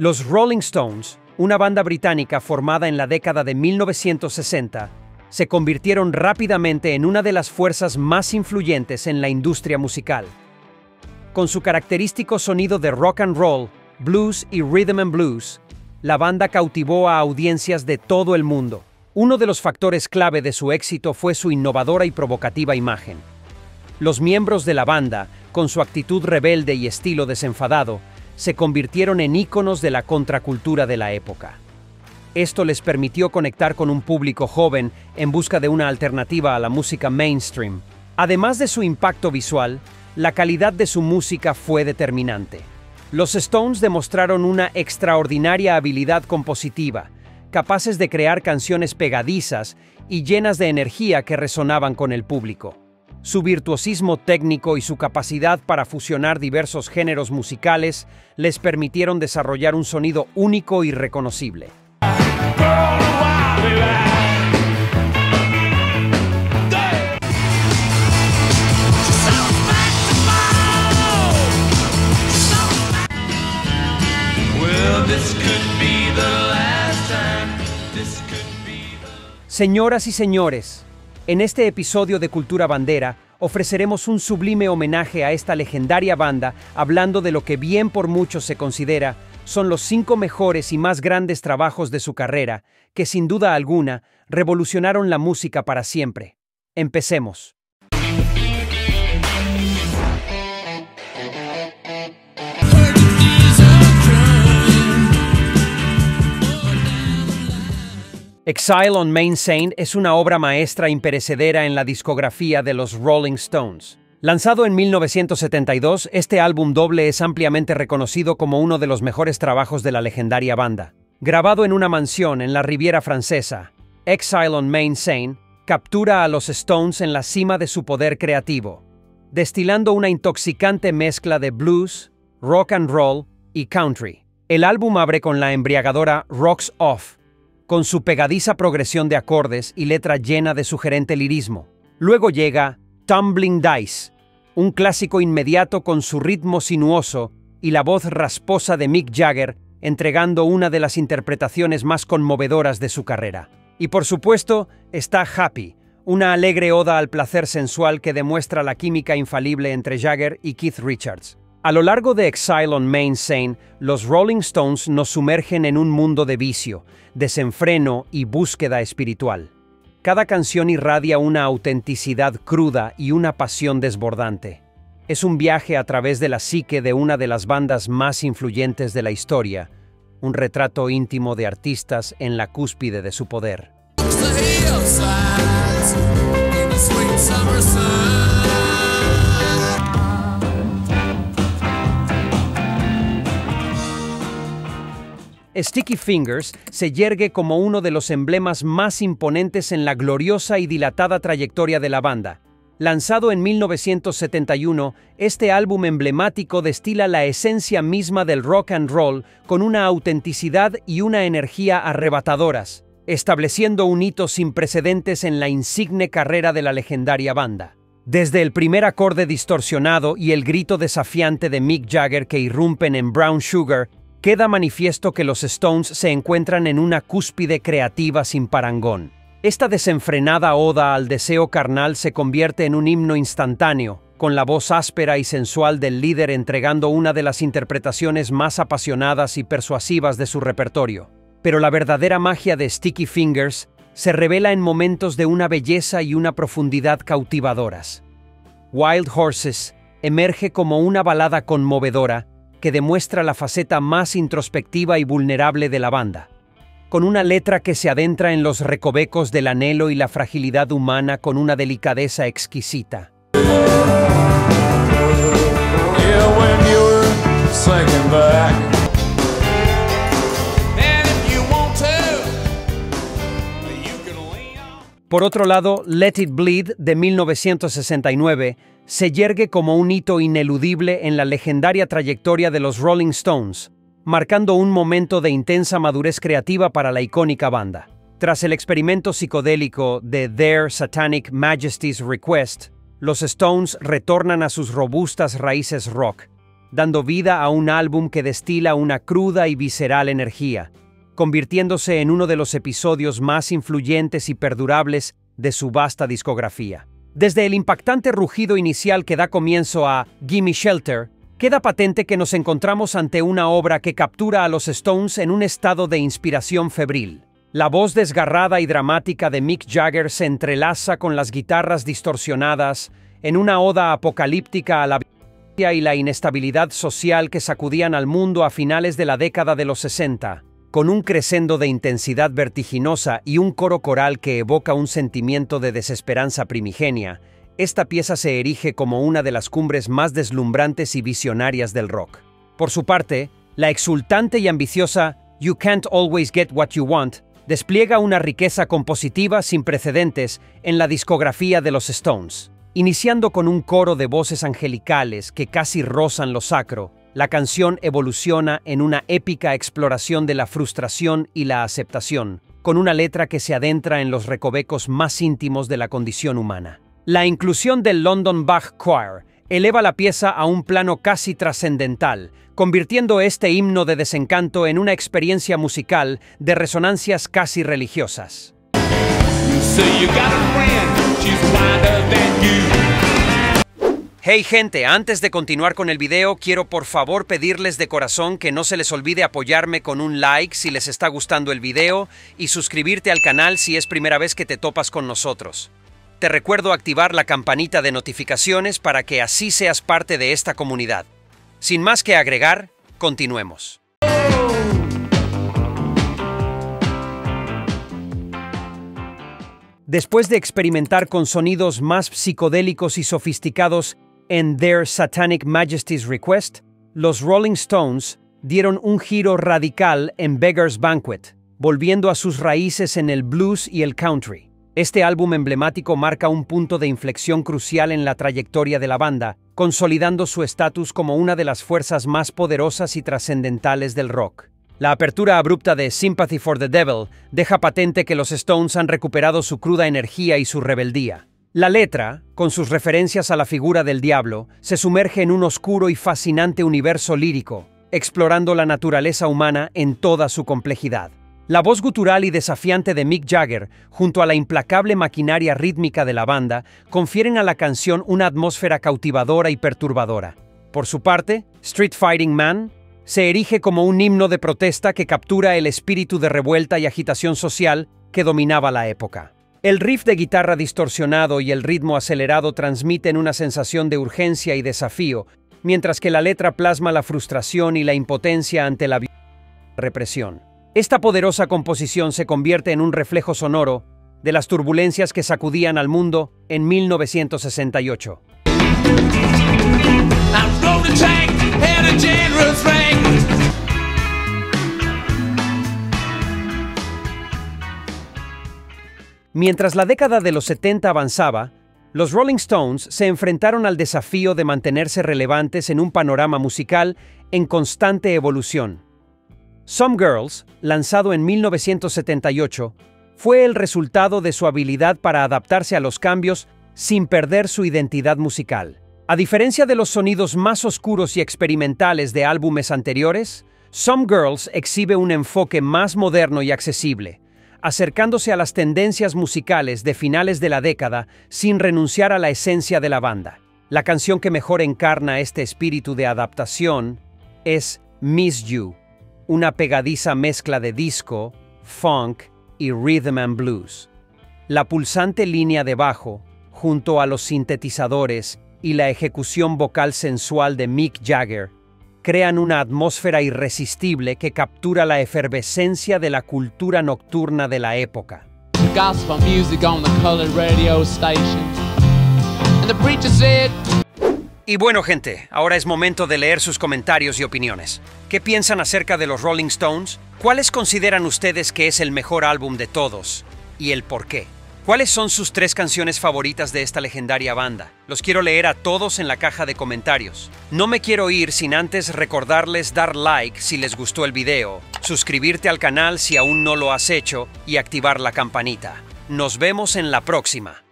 Los Rolling Stones, una banda británica formada en la década de 1960, se convirtieron rápidamente en una de las fuerzas más influyentes en la industria musical. Con su característico sonido de rock and roll, blues y rhythm and blues, la banda cautivó a audiencias de todo el mundo. Uno de los factores clave de su éxito fue su innovadora y provocativa imagen. Los miembros de la banda, con su actitud rebelde y estilo desenfadado, se convirtieron en íconos de la contracultura de la época. Esto les permitió conectar con un público joven en busca de una alternativa a la música mainstream. Además de su impacto visual, la calidad de su música fue determinante. Los Stones demostraron una extraordinaria habilidad compositiva, capaces de crear canciones pegadizas y llenas de energía que resonaban con el público. Su virtuosismo técnico y su capacidad para fusionar diversos géneros musicales les permitieron desarrollar un sonido único y reconocible. Señoras y señores, en este episodio de Cultura Bandera ofreceremos un sublime homenaje a esta legendaria banda hablando de lo que bien por muchos se considera son los cinco mejores y más grandes trabajos de su carrera, que sin duda alguna revolucionaron la música para siempre. Empecemos. Exile on Main Saint es una obra maestra imperecedera en la discografía de los Rolling Stones. Lanzado en 1972, este álbum doble es ampliamente reconocido como uno de los mejores trabajos de la legendaria banda. Grabado en una mansión en la Riviera Francesa, Exile on Main Saint captura a los Stones en la cima de su poder creativo, destilando una intoxicante mezcla de blues, rock and roll y country. El álbum abre con la embriagadora Rocks Off, con su pegadiza progresión de acordes y letra llena de sugerente lirismo. Luego llega Tumbling Dice, un clásico inmediato con su ritmo sinuoso y la voz rasposa de Mick Jagger, entregando una de las interpretaciones más conmovedoras de su carrera. Y por supuesto, está Happy, una alegre oda al placer sensual que demuestra la química infalible entre Jagger y Keith Richards. A lo largo de Exile on Main los Rolling Stones nos sumergen en un mundo de vicio, desenfreno y búsqueda espiritual. Cada canción irradia una autenticidad cruda y una pasión desbordante. Es un viaje a través de la psique de una de las bandas más influyentes de la historia, un retrato íntimo de artistas en la cúspide de su poder. Sticky Fingers se yergue como uno de los emblemas más imponentes en la gloriosa y dilatada trayectoria de la banda. Lanzado en 1971, este álbum emblemático destila la esencia misma del rock and roll con una autenticidad y una energía arrebatadoras, estableciendo un hito sin precedentes en la insigne carrera de la legendaria banda. Desde el primer acorde distorsionado y el grito desafiante de Mick Jagger que irrumpen en Brown Sugar, queda manifiesto que los Stones se encuentran en una cúspide creativa sin parangón. Esta desenfrenada oda al deseo carnal se convierte en un himno instantáneo, con la voz áspera y sensual del líder entregando una de las interpretaciones más apasionadas y persuasivas de su repertorio. Pero la verdadera magia de Sticky Fingers se revela en momentos de una belleza y una profundidad cautivadoras. Wild Horses emerge como una balada conmovedora que demuestra la faceta más introspectiva y vulnerable de la banda. Con una letra que se adentra en los recovecos del anhelo y la fragilidad humana con una delicadeza exquisita. Por otro lado, Let It Bleed de 1969 se yergue como un hito ineludible en la legendaria trayectoria de los Rolling Stones, marcando un momento de intensa madurez creativa para la icónica banda. Tras el experimento psicodélico de Their Satanic Majesty's Request, los Stones retornan a sus robustas raíces rock, dando vida a un álbum que destila una cruda y visceral energía, convirtiéndose en uno de los episodios más influyentes y perdurables de su vasta discografía. Desde el impactante rugido inicial que da comienzo a Gimme Shelter, queda patente que nos encontramos ante una obra que captura a los Stones en un estado de inspiración febril. La voz desgarrada y dramática de Mick Jagger se entrelaza con las guitarras distorsionadas en una oda apocalíptica a la violencia y la inestabilidad social que sacudían al mundo a finales de la década de los 60, con un crescendo de intensidad vertiginosa y un coro coral que evoca un sentimiento de desesperanza primigenia. Esta pieza se erige como una de las cumbres más deslumbrantes y visionarias del rock. Por su parte, la exultante y ambiciosa You Can't Always Get What You Want despliega una riqueza compositiva sin precedentes en la discografía de los Stones. Iniciando con un coro de voces angelicales que casi rozan lo sacro, la canción evoluciona en una épica exploración de la frustración y la aceptación, con una letra que se adentra en los recovecos más íntimos de la condición humana. La inclusión del London Bach Choir eleva la pieza a un plano casi trascendental, convirtiendo este himno de desencanto en una experiencia musical de resonancias casi religiosas. Hey gente, antes de continuar con el video, quiero por favor pedirles de corazón que no se les olvide apoyarme con un like si les está gustando el video y suscribirte al canal si es primera vez que te topas con nosotros. Te recuerdo activar la campanita de notificaciones para que así seas parte de esta comunidad. Sin más que agregar, continuemos. Después de experimentar con sonidos más psicodélicos y sofisticados en Their Satanic Majesty's Request, los Rolling Stones dieron un giro radical en Beggar's Banquet, volviendo a sus raíces en el blues y el country. Este álbum emblemático marca un punto de inflexión crucial en la trayectoria de la banda, consolidando su estatus como una de las fuerzas más poderosas y trascendentales del rock. La apertura abrupta de Sympathy for the Devil deja patente que los Stones han recuperado su cruda energía y su rebeldía. La letra, con sus referencias a la figura del diablo, se sumerge en un oscuro y fascinante universo lírico, explorando la naturaleza humana en toda su complejidad. La voz gutural y desafiante de Mick Jagger, junto a la implacable maquinaria rítmica de la banda, confieren a la canción una atmósfera cautivadora y perturbadora. Por su parte, Street Fighting Man se erige como un himno de protesta que captura el espíritu de revuelta y agitación social que dominaba la época. El riff de guitarra distorsionado y el ritmo acelerado transmiten una sensación de urgencia y desafío, mientras que la letra plasma la frustración y la impotencia ante la represión. Esta poderosa composición se convierte en un reflejo sonoro de las turbulencias que sacudían al mundo en 1968. Mientras la década de los 70 avanzaba, los Rolling Stones se enfrentaron al desafío de mantenerse relevantes en un panorama musical en constante evolución. Some Girls, lanzado en 1978, fue el resultado de su habilidad para adaptarse a los cambios sin perder su identidad musical. A diferencia de los sonidos más oscuros y experimentales de álbumes anteriores, Some Girls exhibe un enfoque más moderno y accesible, acercándose a las tendencias musicales de finales de la década sin renunciar a la esencia de la banda. La canción que mejor encarna este espíritu de adaptación es Miss You, una pegadiza mezcla de disco, funk y rhythm and blues. La pulsante línea de bajo, junto a los sintetizadores y la ejecución vocal sensual de Mick Jagger, crean una atmósfera irresistible que captura la efervescencia de la cultura nocturna de la época. Y bueno gente, ahora es momento de leer sus comentarios y opiniones. ¿Qué piensan acerca de los Rolling Stones? ¿Cuáles consideran ustedes que es el mejor álbum de todos? ¿Y el por qué? ¿Cuáles son sus tres canciones favoritas de esta legendaria banda? Los quiero leer a todos en la caja de comentarios. No me quiero ir sin antes recordarles dar like si les gustó el video, suscribirte al canal si aún no lo has hecho y activar la campanita. Nos vemos en la próxima.